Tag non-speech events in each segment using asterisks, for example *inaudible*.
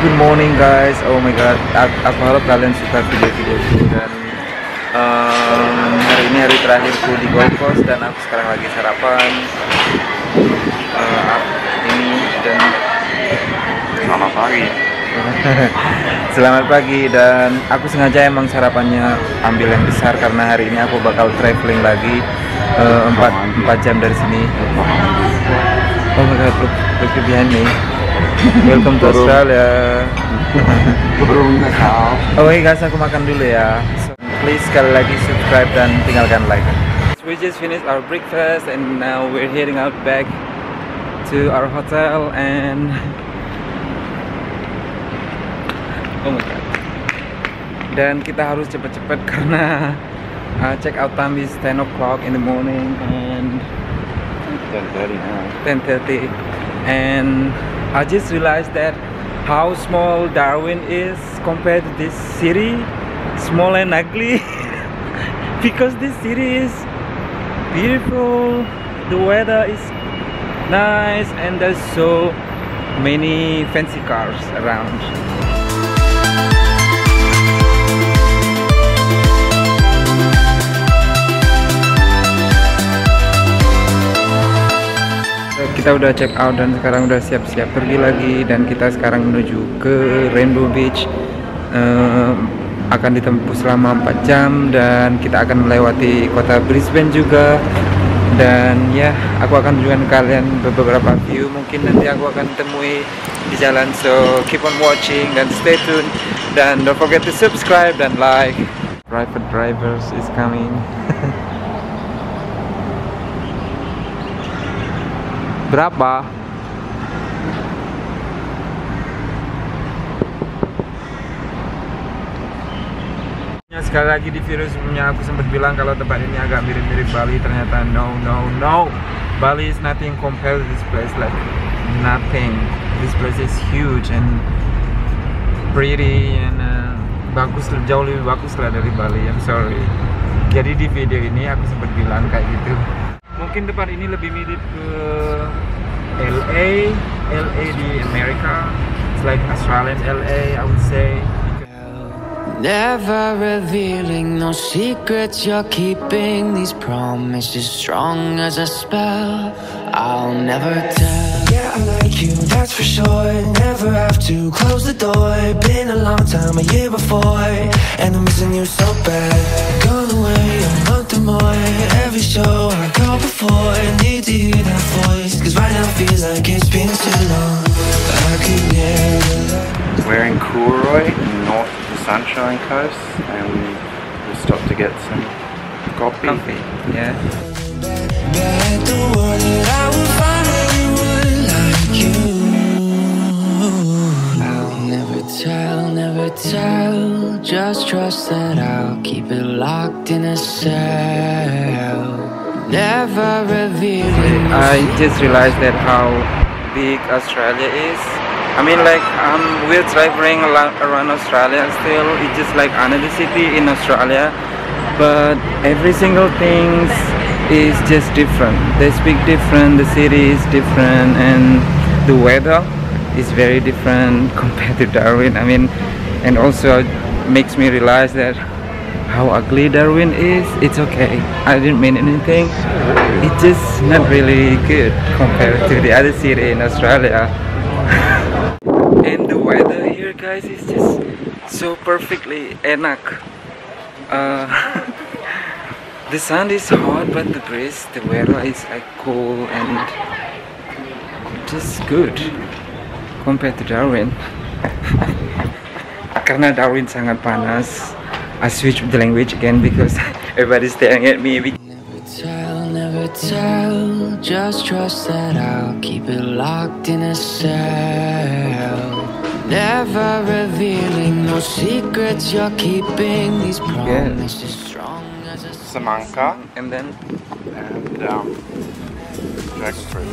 Good morning guys. Oh my god, aku, aku harap kalian suka video-video ini dan um, hari ini hari terakhirku di Gold Coast dan aku sekarang lagi sarapan uh, ini dan Selamat pagi. *laughs* selamat pagi dan aku sengaja emang sarapannya ambil yang besar karena hari ini aku bakal traveling lagi uh, 4, 4 jam dari sini. Oh my god, look, look behind me. Welcome to. Australia. Oke Oh, guys, aku makan dulu ya. So, please sekali lagi subscribe dan tinggalkan like. We just finished our breakfast and now we're heading out back to our hotel and *laughs* oh my god. Dan kita harus cepet-cepet *laughs* karena uh, check out time is 10 o'clock in the morning and Dan dari now. 10:30 and I just realized that how small Darwin is compared to this city small and ugly. *laughs* Because this city is beautiful the weather is nice and there's so many fancy cars around kita udah check out dan sekarang udah siap-siap pergi lagi dan kita sekarang menuju ke Rainbow Beach Eh, akan ditempuh selama 4 jam dan kita akan melewati kota Brisbane juga. Dan ya aku akan tunjukkan kalian beberapa view. Mungkin nanti aku akan temui di jalan. So keep on watching dan stay tune dan don't forget to subscribe dan like. Private drivers is coming *laughs* berapa? Ya, sekali lagi di video sebelumnya aku sempat bilang kalau tempat ini agak mirip-mirip Bali. Ternyata no no no. Bali is nothing compared to this place. Like nothing. This place is huge and pretty and uh, bagus jauh lebih bagus lah dari Bali. I'm sorry. Jadi di video ini aku sempat bilang kayak gitu mungkin tempat ini lebih mirip ke LA LA di Amerika it's like Australian LA I would say Never revealing no secrets you're keeping. These promises strong as a spell. I'll never tell. Yeah, I like you, that's for sure. Never have to close the door. Been a long time, a year before, and I'm missing you so bad. Gone away a month or more. Every show I go before, need to hear that voice. Cause right now feels like it's been too long. I could never. We're in Cooroy, north of the Sunshine Coast, and we stopped to get some coffee. coffee yeah tell. Just trust that I'll keep it locked in a cell. Never revealing. I just realized that how big Australia is. I mean, like, um, we're traveling around Australia still. It's just like another city in Australia, but every single thing is just different. They speak different. The city is different, and the weather is very different *laughs* compared to Darwin. I mean, and also makes me realize that how ugly Darwin is. It's okay. I didn't mean anything. It's just not really good compared to the other city in Australia. *laughs* and the weather here, guys, is just so perfectly enak. Uh, *laughs* the sun is hot, but the breeze, the weather is like cool and just good compared to Darwin. Karena Darwin sangat panas. I switch the language again because *laughs* everybody's staring at me. Never tell, never tell. Just trust that I'll keep it locked in a cell. Never revealing no secrets you're keeping. These promises strong as a Samantha And then and um, dragon fruit.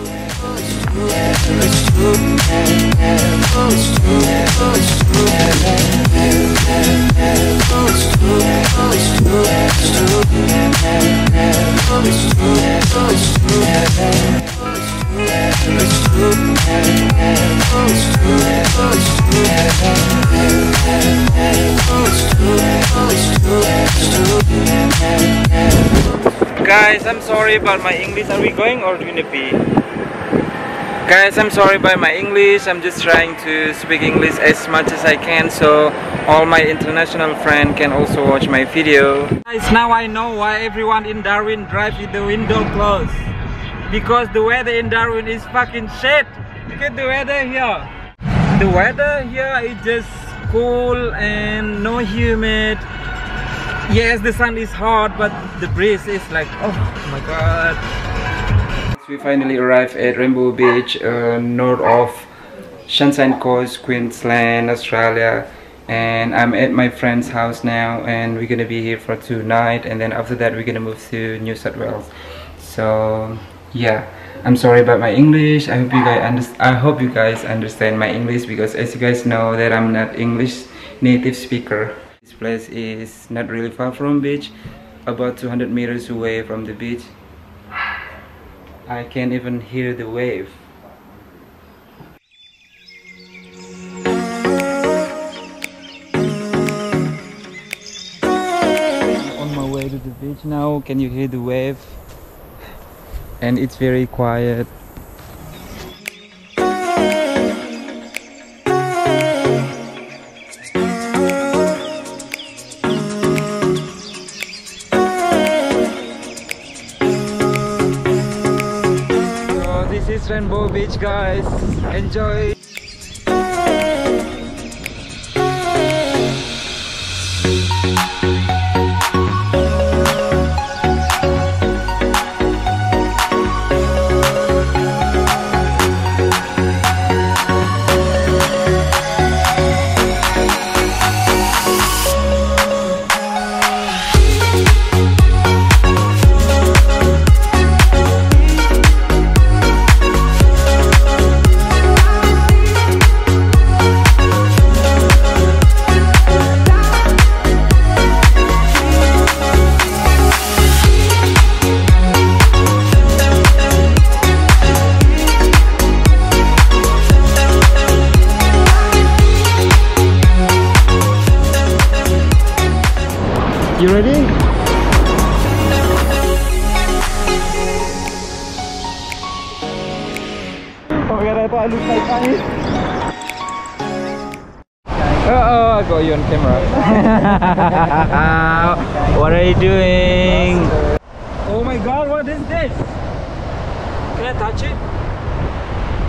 Guys, I'm sorry about my English. Are we going or gonna be? Guys, I'm sorry about my English. I'm just trying to speak English as much as I can so all my international friends can also watch my video. Guys, now I know why everyone in Darwin drive with the window closed. Because the weather in Darwin is fucking shit. Look at the weather here. The weather here is just cool and no humid yes the sun is hot but the breeze is like oh my god. We finally arrived at rainbow beach uh, north of sunshine coast queensland australia. And i'm at my friend's house now and we're gonna be here for tonight and then after that we're gonna move to new south wales. So yeah i'm sorry about my english. I hope you guys i hope you guys understand my english because as you guys know that i'm not english native speaker place is not really far from beach, about 200 meters away from the beach. I can't even hear the wave. on my way to the beach now, can you hear the wave? And it's very quiet. Guys. Enjoy! Look like funny. Oh, oh, I got you on camera. *laughs* what are you doing? Oh my god, what is this? Can I touch it?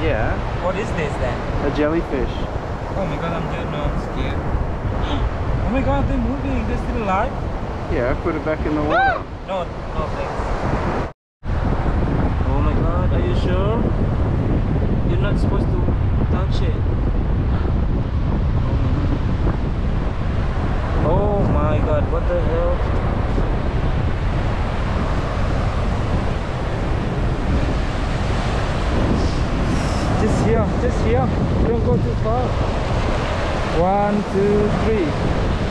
Yeah, What is this then? a jellyfish. Oh my god, I'm just no, I'm scared. *gasps* Oh my god, they're moving. They're still alive? Yeah, I put it back in the water. *gasps* No, no thanks. Oh my god, are you sure? You're not supposed to touch it. Oh my god, what the hell? Just here, just here. Don't go too far. One, two, three.